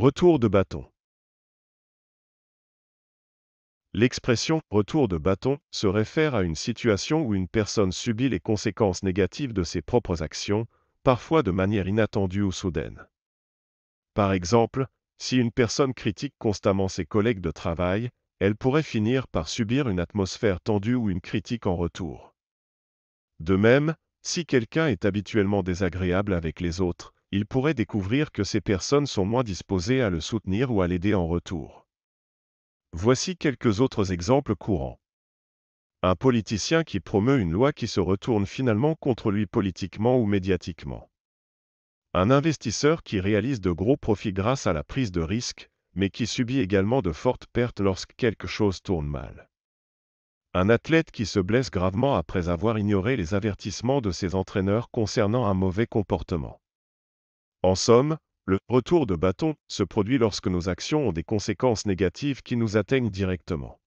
Retour de bâton. L'expression retour de bâton se réfère à une situation où une personne subit les conséquences négatives de ses propres actions, parfois de manière inattendue ou soudaine. Par exemple, si une personne critique constamment ses collègues de travail, elle pourrait finir par subir une atmosphère tendue ou une critique en retour. De même, si quelqu'un est habituellement désagréable avec les autres, il pourrait découvrir que ces personnes sont moins disposées à le soutenir ou à l'aider en retour. Voici quelques autres exemples courants. Un politicien qui promeut une loi qui se retourne finalement contre lui politiquement ou médiatiquement. Un investisseur qui réalise de gros profits grâce à la prise de risque, mais qui subit également de fortes pertes lorsque quelque chose tourne mal. Un athlète qui se blesse gravement après avoir ignoré les avertissements de ses entraîneurs concernant un mauvais comportement. En somme, le retour de bâton se produit lorsque nos actions ont des conséquences négatives qui nous atteignent directement.